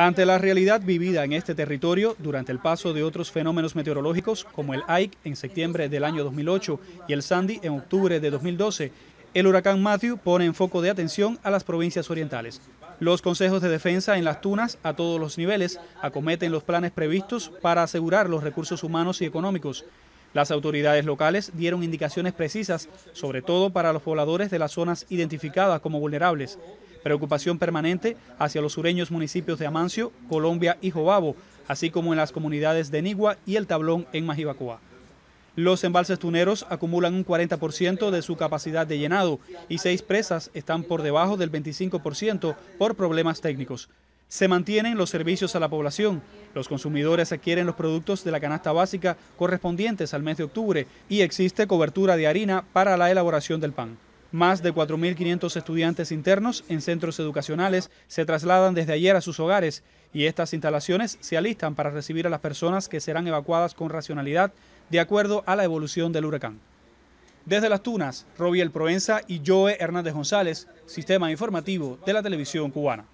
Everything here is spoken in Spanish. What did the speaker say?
Ante la realidad vivida en este territorio durante el paso de otros fenómenos meteorológicos como el Ike en septiembre del año 2008 y el Sandy en octubre de 2012, el huracán Matthew pone en foco de atención a las provincias orientales. Los consejos de defensa en las tunas a todos los niveles acometen los planes previstos para asegurar los recursos humanos y económicos. Las autoridades locales dieron indicaciones precisas, sobre todo para los pobladores de las zonas identificadas como vulnerables. Preocupación permanente hacia los sureños municipios de Amancio, Colombia y Jobabo, así como en las comunidades de Nigua y El Tablón en Majibacoa. Los embalses tuneros acumulan un 40% de su capacidad de llenado y seis presas están por debajo del 25% por problemas técnicos. Se mantienen los servicios a la población. Los consumidores adquieren los productos de la canasta básica correspondientes al mes de octubre y existe cobertura de harina para la elaboración del pan. Más de 4.500 estudiantes internos en centros educacionales se trasladan desde ayer a sus hogares y estas instalaciones se alistan para recibir a las personas que serán evacuadas con racionalidad de acuerdo a la evolución del huracán. Desde Las Tunas, Robiel Proenza y Joe Hernández González, Sistema Informativo de la Televisión Cubana.